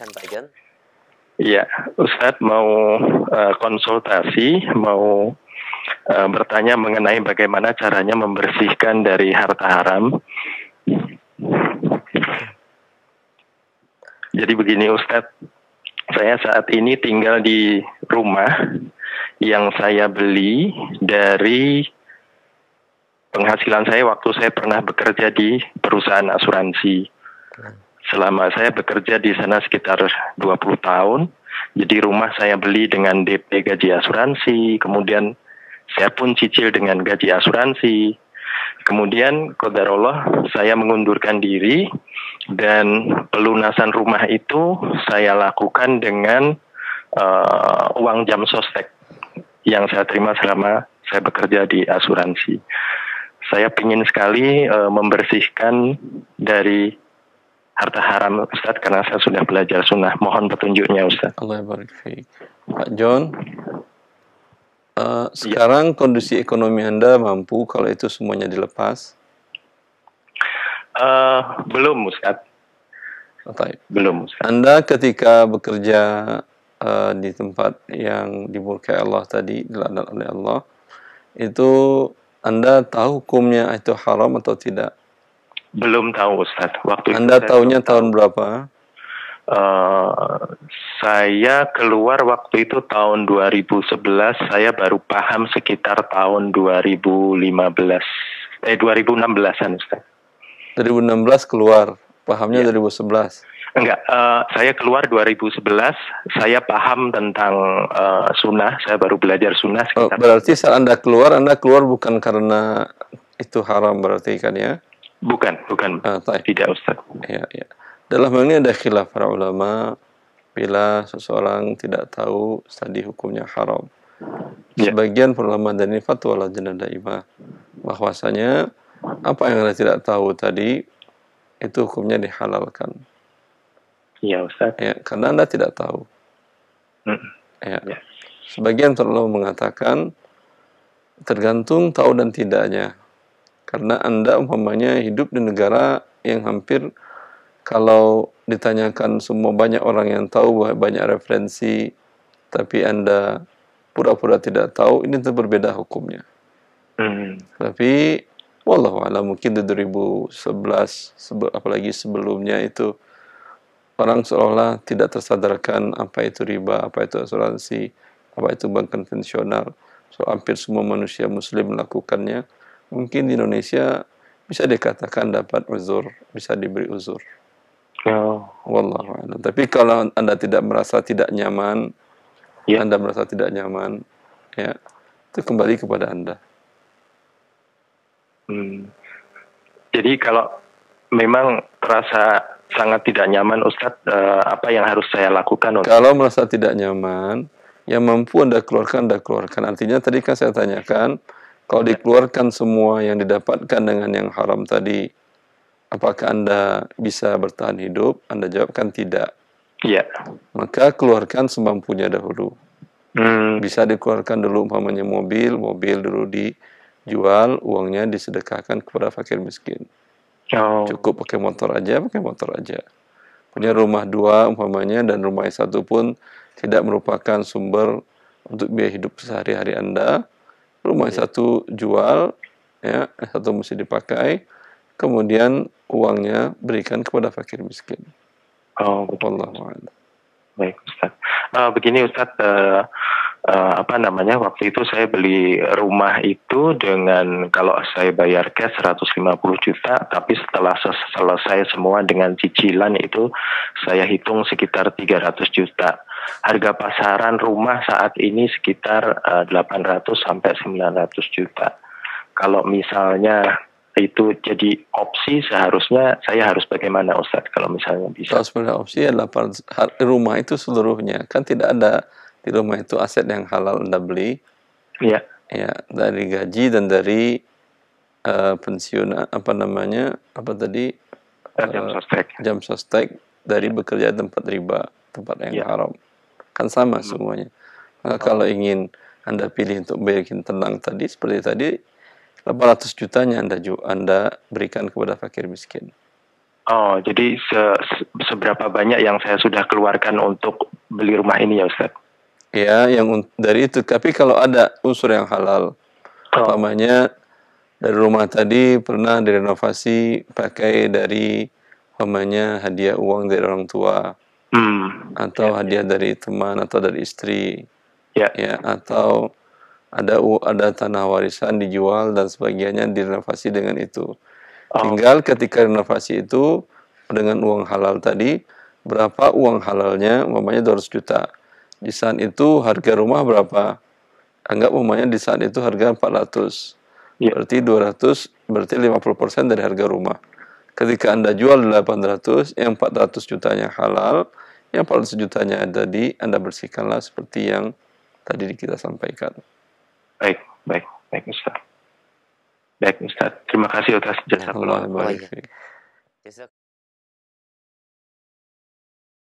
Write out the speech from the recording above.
silahkan Pak John. Iya, Ustadz mau uh, konsultasi, mau uh, bertanya mengenai bagaimana caranya membersihkan dari harta haram. Jadi begini Ustadz, saya saat ini tinggal di rumah yang saya beli dari penghasilan saya waktu saya pernah bekerja di perusahaan asuransi. Selama saya bekerja di sana sekitar 20 tahun, jadi rumah saya beli dengan DP gaji asuransi, kemudian saya pun cicil dengan gaji asuransi. Kemudian kodarullah saya mengundurkan diri dan pelunasan rumah itu saya lakukan dengan uh, uang jam sostek yang saya terima selama saya bekerja di asuransi. Saya ingin sekali uh, membersihkan dari harta haram Ustaz karena saya sudah belajar sunnah. Mohon petunjuknya Ustaz. Allah barik Pak John, uh, sekarang ya. kondisi ekonomi Anda mampu kalau itu semuanya dilepas? Uh, belum Ustaz. Oh, belum Ustaz. Anda ketika bekerja uh, di tempat yang dimurkai Allah tadi, dilaknat oleh Allah, itu Anda tahu hukumnya itu haram atau tidak? Belum tahu Ustaz. Waktu Anda itu tahunya tahun tahu. berapa? Uh, saya keluar waktu itu tahun 2011, saya baru paham sekitar tahun 2015. Eh 2016-an Ustaz. 2016 keluar, pahamnya ya. 2011. Enggak, uh, saya keluar 2011, saya paham tentang uh, sunnah, saya baru belajar sunnah. Oh, berarti saat Anda keluar, Anda keluar bukan karena itu haram berarti kan ya? Bukan, bukan. Uh, tidak Ustaz. Ya, ya. Dalam hal ini ada khilaf para ulama bila seseorang tidak tahu tadi hukumnya haram. Ya. Sebagian para ulama dan ini fatwa lajnah daimah bahwasanya apa yang Anda tidak tahu tadi itu hukumnya dihalalkan. Iya Ustaz. Ya, karena Anda tidak tahu. Hmm. Ya. ya. Sebagian para ulama mengatakan tergantung tahu dan tidaknya. Karena Anda umpamanya hidup di negara yang hampir kalau ditanyakan semua banyak orang yang tahu banyak referensi tapi Anda pura-pura tidak tahu ini tentu berbeda hukumnya. Hmm. Tapi wallahu a'lam mungkin di 2011 sebe apalagi sebelumnya itu orang seolah tidak tersadarkan apa itu riba, apa itu asuransi, apa itu bank konvensional. So hampir semua manusia muslim melakukannya mungkin di Indonesia bisa dikatakan dapat uzur, bisa diberi uzur. Oh. Wallahu a'lam. Tapi kalau Anda tidak merasa tidak nyaman, ya. Anda merasa tidak nyaman, ya, itu kembali kepada Anda. Hmm. Jadi kalau memang terasa sangat tidak nyaman, Ustadz, uh, apa yang harus saya lakukan? Untuk... Kalau merasa tidak nyaman, yang mampu Anda keluarkan, Anda keluarkan. Artinya tadi kan saya tanyakan, kalau dikeluarkan semua yang didapatkan dengan yang haram tadi, apakah Anda bisa bertahan hidup? Anda jawabkan tidak. Iya. Maka keluarkan semampunya dahulu. Hmm. Bisa dikeluarkan dulu umpamanya mobil, mobil dulu dijual, uangnya disedekahkan kepada fakir miskin. Oh. Cukup pakai motor aja, pakai motor aja. Punya rumah dua umpamanya dan rumah yang satu pun tidak merupakan sumber untuk biaya hidup sehari-hari Anda, rumah yang satu jual, ya, satu mesti dipakai, kemudian uangnya berikan kepada fakir miskin. Oh, betul. Allah Baik, Ustaz. Uh, begini Ustaz, uh, uh, apa namanya waktu itu saya beli rumah itu dengan kalau saya bayar cash 150 juta, tapi setelah selesai semua dengan cicilan itu saya hitung sekitar 300 juta harga pasaran rumah saat ini sekitar uh, eh, 800 sampai 900 juta. Kalau misalnya itu jadi opsi seharusnya saya harus bagaimana Ustadz kalau misalnya bisa. Kalau sebenarnya opsi adalah rumah itu seluruhnya kan tidak ada di rumah itu aset yang halal anda beli. Iya. Ya dari gaji dan dari uh, pensiun apa namanya apa tadi uh, jam sostek. Jam sostek dari ya. bekerja tempat riba tempat yang ya. haram kan sama hmm. semuanya. Maka oh. kalau ingin Anda pilih untuk bikin tenang tadi seperti tadi 800 jutanya Anda Anda berikan kepada fakir miskin. Oh, jadi se seberapa banyak yang saya sudah keluarkan untuk beli rumah ini ya Ustaz? Ya, yang dari itu. Tapi kalau ada unsur yang halal, oh. umpamanya dari rumah tadi pernah direnovasi pakai dari umpamanya hadiah uang dari orang tua, hmm. atau ya, hadiah ya. dari teman atau dari istri, ya, ya atau ada ada tanah warisan dijual dan sebagiannya direnovasi dengan itu. Oh. Tinggal ketika renovasi itu dengan uang halal tadi, berapa uang halalnya, umpamanya 200 juta. Di saat itu harga rumah berapa? Anggap umpamanya di saat itu harga 400. Ya. Berarti 200, berarti 50% dari harga rumah. Ketika Anda jual 800, yang 400 jutanya halal, yang 400 jutanya ada di Anda bersihkanlah seperti yang tadi kita sampaikan. Baik, baik, baik Ustaz. Baik Ustaz, terima kasih atas jasa Allah.